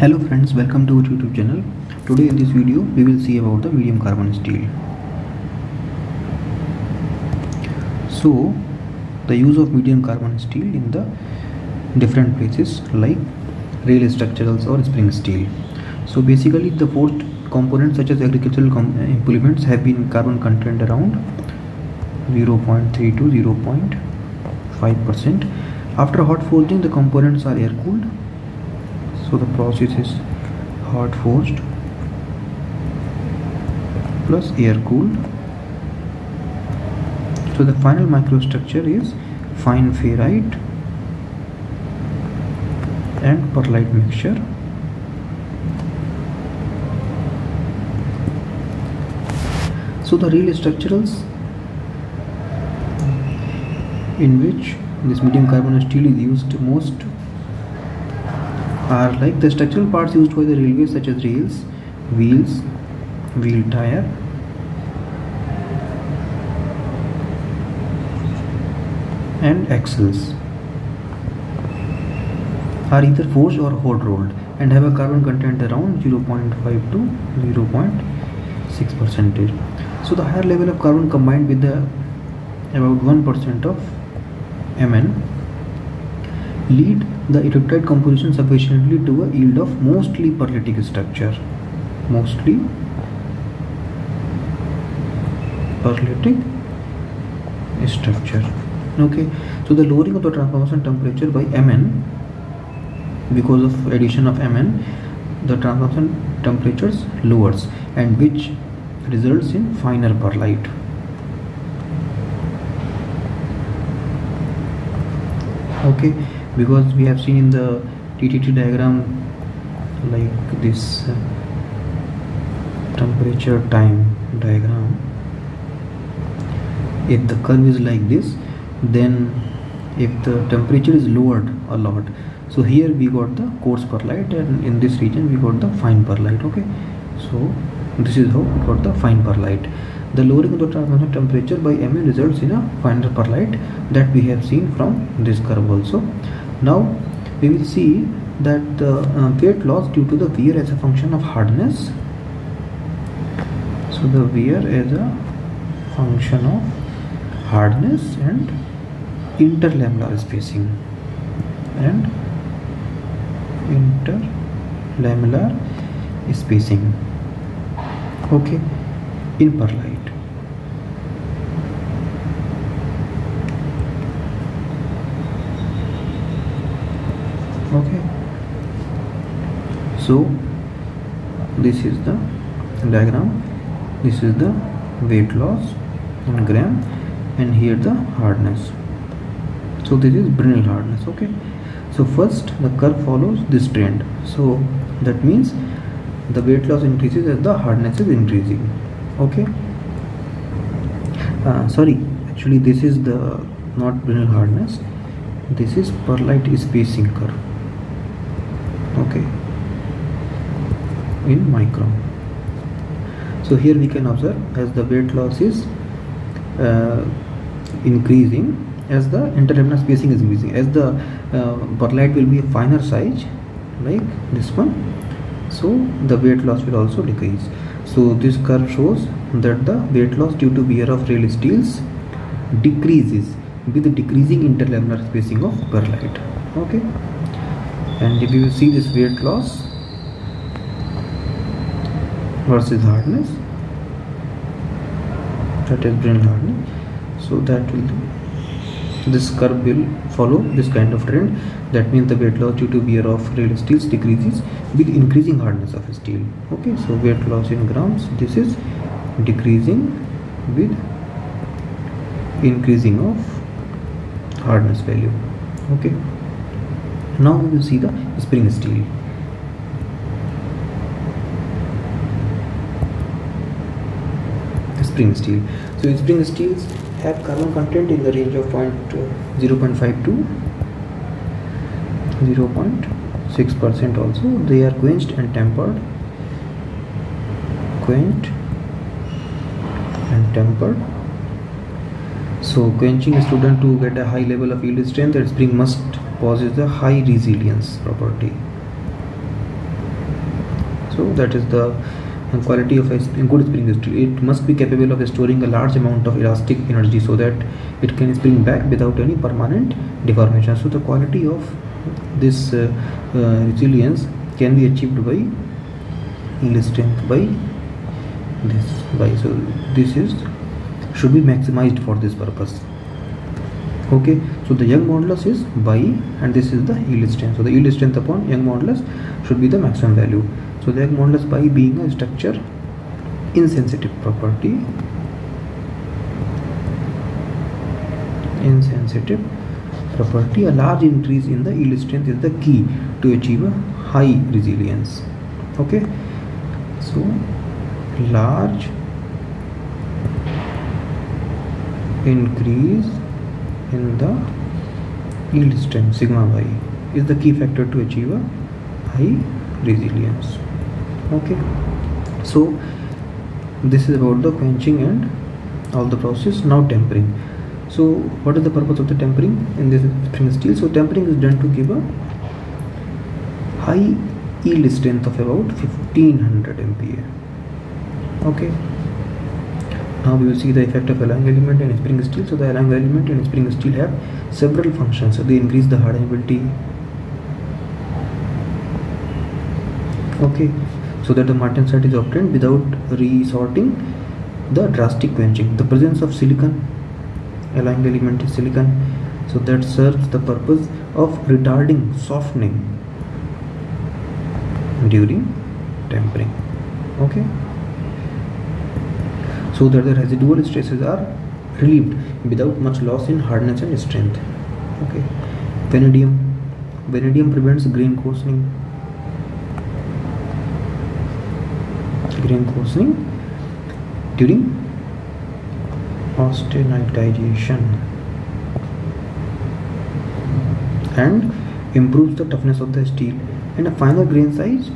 hello friends welcome to our youtube channel. Today in this video we will see about the medium carbon steel. So the use of medium carbon steel in the different places like rail structurals or spring steel. So basically the fourth components such as agricultural uh, implements have been carbon content around 0.3 to 0.5 percent. After hot forging the components are air cooled so the process is hot forged plus air cooled. So the final microstructure is fine ferrite and pearlite mixture. So the real structurals in which this medium carbon steel is used most are like the structural parts used by the railways such as rails, wheels, wheel tire, and axles are either forged or hot rolled and have a carbon content around 0.5 to 0.6 percentage. So the higher level of carbon combined with the about 1% of Mn lead the electrolyte composition sufficiently to a yield of mostly pearlitic structure. Mostly pearlitic structure. Okay. So the lowering of the transformation temperature by mn because of addition of mn the transformation temperatures lowers and which results in finer pearlite okay because we have seen in the TTT diagram like this uh, temperature time diagram. If the curve is like this then if the temperature is lowered a lot so here we got the coarse pearlite and in this region we got the fine pearlite okay? So this is how we got the fine pearlite the lowering of the transformation temperature by MA results in a finer pearlite that we have seen from this curve also now we will see that the uh, weight loss due to the wear as a function of hardness. So the wear as a function of hardness and interlamellar spacing and interlamellar spacing. Okay in pearlite okay. So this is the diagram. This is the weight loss in gram and here the hardness. So this is Brinell hardness. Okay. So first the curve follows this trend. So that means the weight loss increases as the hardness is increasing. Okay. Uh, sorry. Actually this is the not Brinell hardness. This is pearlite spacing curve okay. In micron. So here we can observe as the weight loss is uh, increasing as the interlamellar spacing is increasing. As the uh, pearlite will be a finer size like this one so the weight loss will also decrease. So this curve shows that the weight loss due to wear of rail steels decreases with the decreasing interlamellar spacing of pearlite okay and if you see this weight loss? Versus hardness? That is Brinell hardness. So that will this curve will follow this kind of trend. That means the weight loss due to wear of rail steels decreases with increasing hardness of steel. Okay so weight loss in grams. This is decreasing with increasing of hardness value. Okay now we will see the spring steel. Spring steel. So spring steels have carbon content in the range of uh, 0 0.5 to 0.6 percent also. They are quenched and tempered. Quenched and tempered. So quenching a student to get a high level of yield strength that spring must possess the high resilience property. So that is the quality of a good spring it must be capable of storing a large amount of elastic energy so that it can spring back without any permanent deformation. So the quality of this uh, uh, resilience can be achieved by yield strength by this by so this is should be maximized for this purpose okay so the young modulus is by and this is the yield strength. So the yield strength upon young modulus should be the maximum value. So the young modulus by being a structure insensitive property. Insensitive property. A large increase in the yield strength is the key to achieve a high resilience. Okay so large increase in the yield strength sigma y is the key factor to achieve a high resilience. Okay. So this is about the quenching and all the process. Now tempering. So what is the purpose of the tempering in this spring steel? So tempering is done to give a high yield strength of about 1500 MPa okay now we will see the effect of alloying element and spring steel. So the alloying element and spring steel have several functions. So they increase the hardenability okay. So that the martensite is obtained without resorting the drastic quenching. The presence of silicon alloying element is silicon. So that serves the purpose of retarding softening during tempering okay so that the residual stresses are relieved without much loss in hardness and strength. Okay. Vanadium. Vanadium prevents grain coarsening. Grain coarsening during austenitization. And improves the toughness of the steel. And a finer grain size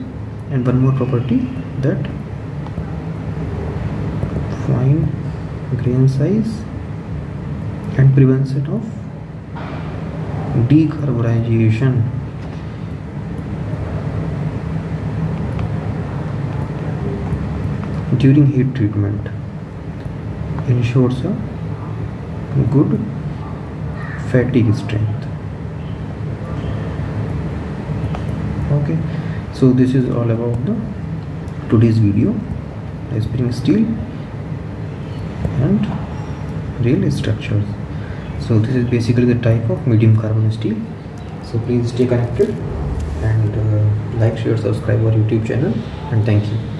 and one more property that fine grain size and prevention of decarburization during heat treatment ensures a good fatigue strength. Okay so this is all about the today's video. Spring steel and rail structures. So this is basically the type of medium carbon steel. So please stay connected and uh, like share subscribe our youtube channel and thank you